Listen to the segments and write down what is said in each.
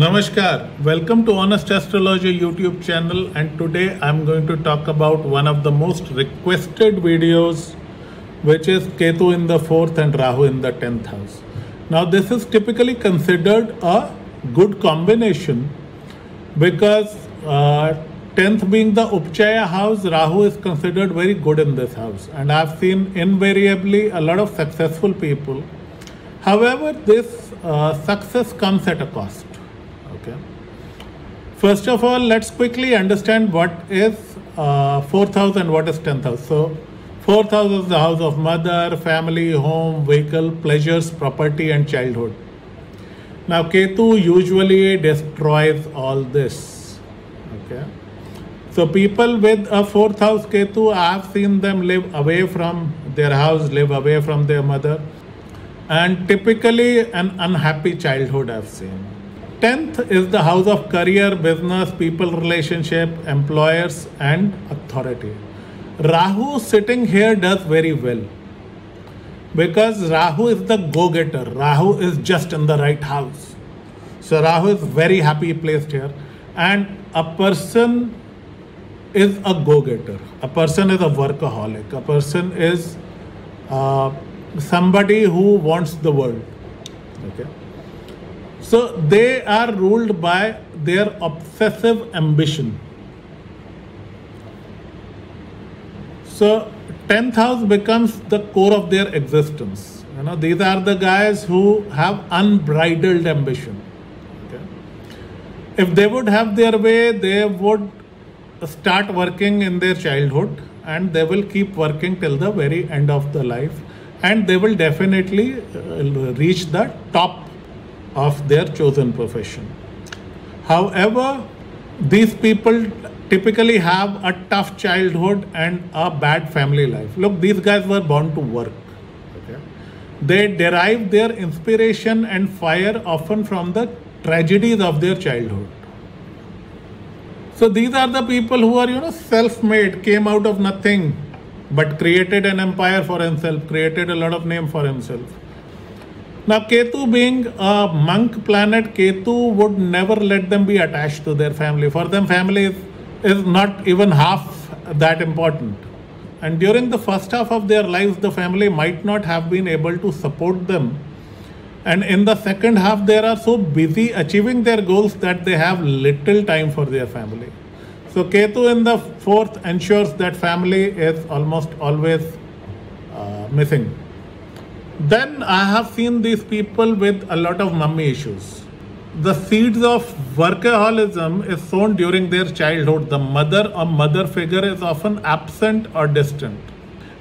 Namaskar, welcome to Honest Astrologer YouTube channel and today I'm going to talk about one of the most requested videos which is Ketu in the 4th and Rahu in the 10th house. Now this is typically considered a good combination because uh, 10th being the Upachaya house, Rahu is considered very good in this house and I've seen invariably a lot of successful people. However, this uh, success comes at a cost okay. First of all let's quickly understand what is uh, fourth house and what is 10th so 4000 is the house of mother family home vehicle pleasures property and childhood. Now ketu usually destroys all this. Okay. So people with a fourth house ketu i have seen them live away from their house live away from their mother. And typically an unhappy childhood i've seen 10th is the house of career, business, people relationship, employers, and authority. Rahu sitting here does very well because Rahu is the go getter. Rahu is just in the right house. So, Rahu is very happy placed here, and a person is a go getter, a person is a workaholic, a person is uh, somebody who wants the world. Okay so they are ruled by their obsessive ambition. So 10th house becomes the core of their existence. You know, these are the guys who have unbridled ambition. Okay? If they would have their way, they would start working in their childhood and they will keep working till the very end of the life and they will definitely uh, reach the top of their chosen profession. However, these people typically have a tough childhood and a bad family life. Look, these guys were born to work. Okay? They derive their inspiration and fire often from the tragedies of their childhood. So these are the people who are, you know, self-made, came out of nothing, but created an empire for himself, created a lot of name for himself. Now, Ketu being a monk planet, Ketu would never let them be attached to their family. For them, family is, is not even half that important. And during the first half of their lives, the family might not have been able to support them. And in the second half, they are so busy achieving their goals that they have little time for their family. So, Ketu in the fourth ensures that family is almost always uh, missing. Then I have seen these people with a lot of mummy issues. The seeds of workaholism is sown during their childhood. The mother or mother figure is often absent or distant.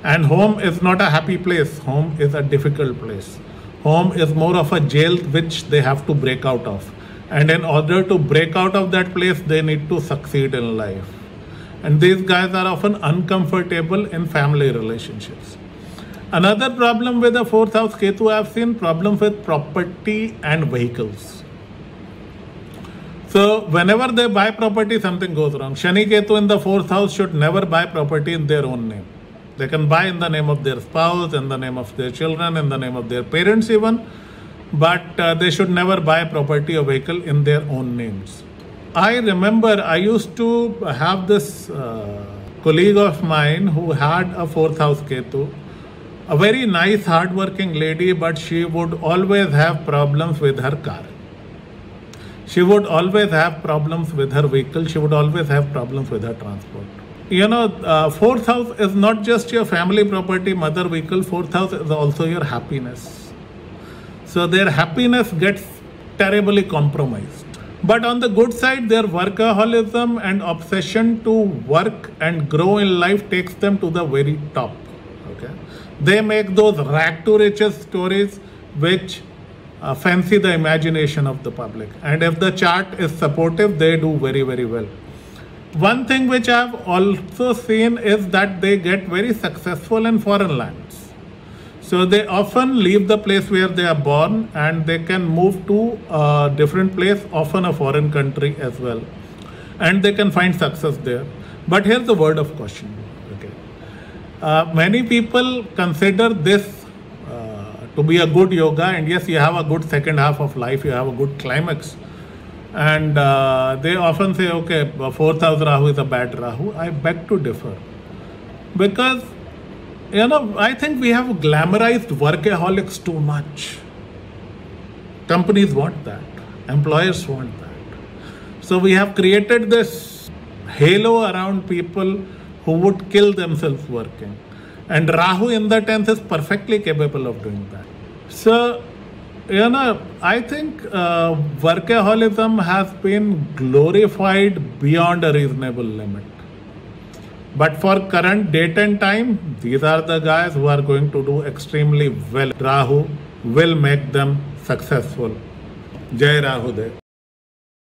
And home is not a happy place. Home is a difficult place. Home is more of a jail which they have to break out of. And in order to break out of that place, they need to succeed in life. And these guys are often uncomfortable in family relationships. Another problem with the fourth house Ketu, I have seen problems with property and vehicles. So whenever they buy property, something goes wrong. Shani Ketu in the fourth house should never buy property in their own name. They can buy in the name of their spouse, in the name of their children, in the name of their parents even, but uh, they should never buy property or vehicle in their own names. I remember I used to have this uh, colleague of mine who had a fourth house Ketu a very nice hardworking lady but she would always have problems with her car. She would always have problems with her vehicle. She would always have problems with her transport. You know uh, fourth house is not just your family property mother vehicle. Fourth house is also your happiness. So their happiness gets terribly compromised. But on the good side their workaholism and obsession to work and grow in life takes them to the very top. Okay they make those rag to riches stories which uh, fancy the imagination of the public. And if the chart is supportive, they do very, very well. One thing which I've also seen is that they get very successful in foreign lands. So they often leave the place where they are born and they can move to a different place, often a foreign country as well. And they can find success there. But here's the word of caution uh, many people consider this uh, to be a good yoga and yes you have a good second half of life you have a good climax And uh, they often say, okay, fourth house Rahu is a bad Rahu. I beg to differ. Because, you know, I think we have glamorized workaholics too much. Companies want that, employers want that. So we have created this halo around people who would kill themselves working. And Rahu in the 10th is perfectly capable of doing that. So, you know, I think uh, workaholism has been glorified beyond a reasonable limit. But for current date and time, these are the guys who are going to do extremely well. Rahu will make them successful. Jai Rahu Dev.